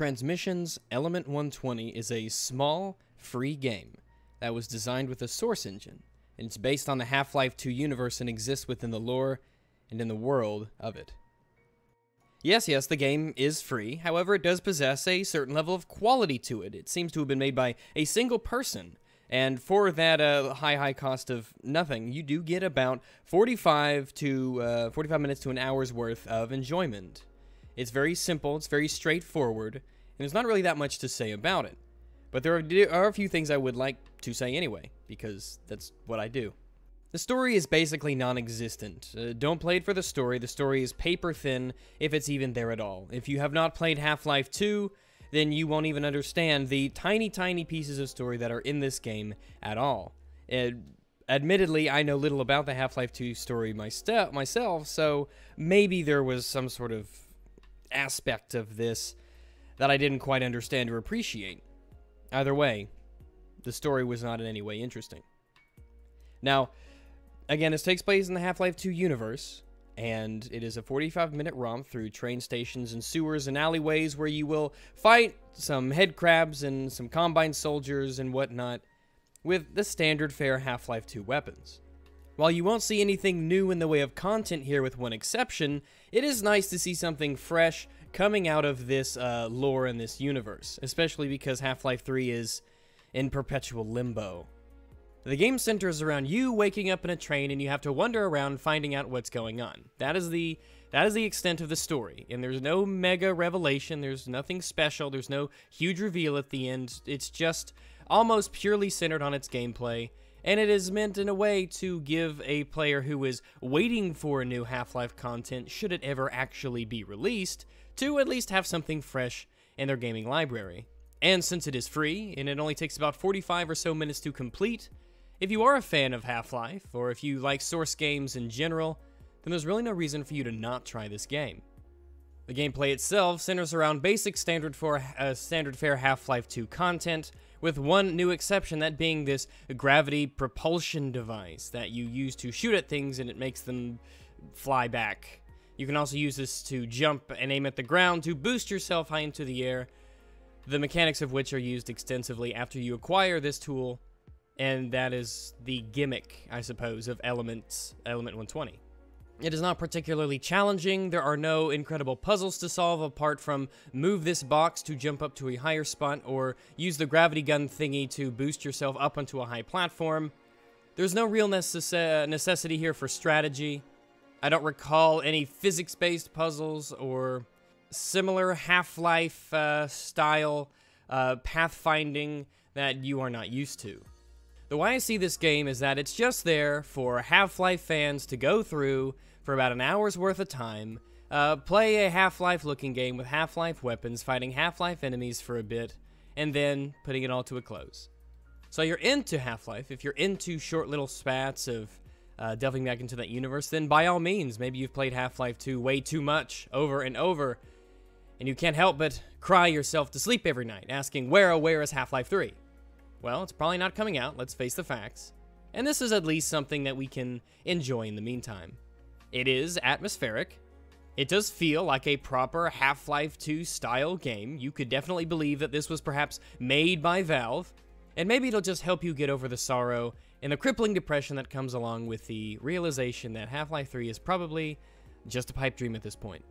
Transmissions Element 120 is a small, free game that was designed with a source engine, and it's based on the Half Life 2 universe and exists within the lore and in the world of it. Yes, yes, the game is free. However, it does possess a certain level of quality to it. It seems to have been made by a single person. And for that uh, high, high cost of nothing, you do get about 45 to uh, 45 minutes to an hour's worth of enjoyment. It's very simple, it's very straightforward, and there's not really that much to say about it. But there are, a few things I would like to say anyway, because that's what I do. The story is basically non existent. Uh, don't play it for the story. The story is paper thin, if it's even there at all. If you have not played Half Life 2, then you won't even understand the tiny, tiny pieces of story that are in this game at all. Uh, admittedly, I know little about the Half Life 2 story myself, so maybe there was some sort of aspect of this that I didn't quite understand or appreciate. Either way, the story was not in any way interesting. Now, Again, this takes place in the Half Life 2 universe, and it is a 45 minute romp through train stations and sewers and alleyways where you will fight some head crabs and some combine soldiers and whatnot with the standard fare Half Life 2 weapons. While you won't see anything new in the way of content here, with one exception, it is nice to see something fresh coming out of this uh, lore in this universe, especially because Half Life 3 is in perpetual limbo. The game centers around you waking up in a train and you have to wander around finding out what's going on. That is the that is the extent of the story. And there's no mega revelation, there's nothing special, there's no huge reveal at the end. It's just almost purely centered on its gameplay. And it is meant in a way to give a player who is waiting for a new Half-Life content, should it ever actually be released, to at least have something fresh in their gaming library. And since it is free, and it only takes about 45 or so minutes to complete, if you are a fan of Half-Life, or if you like Source games in general, then there's really no reason for you to not try this game. The gameplay itself centers around basic standard for uh, standard fare Half-Life 2 content, with one new exception, that being this gravity propulsion device that you use to shoot at things and it makes them fly back. You can also use this to jump and aim at the ground to boost yourself high into the air, the mechanics of which are used extensively after you acquire this tool and that is the gimmick, I suppose, of Elements, Element 120. It is not particularly challenging, there are no incredible puzzles to solve apart from move this box to jump up to a higher spot or use the gravity gun thingy to boost yourself up onto a high platform. There's no real necess necessity here for strategy. I don't recall any physics-based puzzles or similar Half-Life uh, style uh, pathfinding that you are not used to. The way I see this game is that it's just there for Half-Life fans to go through for about an hour's worth of time, uh, play a Half-Life looking game with Half-Life weapons, fighting Half-Life enemies for a bit, and then putting it all to a close. So you're into Half-Life, if you're into short little spats of uh, delving back into that universe, then by all means, maybe you've played Half-Life 2 way too much, over and over, and you can't help but cry yourself to sleep every night, asking, where, oh, where is Half-Life 3? Well, it's probably not coming out, let's face the facts. And this is at least something that we can enjoy in the meantime. It is atmospheric. It does feel like a proper Half-Life 2 style game. You could definitely believe that this was perhaps made by Valve. And maybe it'll just help you get over the sorrow and the crippling depression that comes along with the realization that Half-Life 3 is probably just a pipe dream at this point.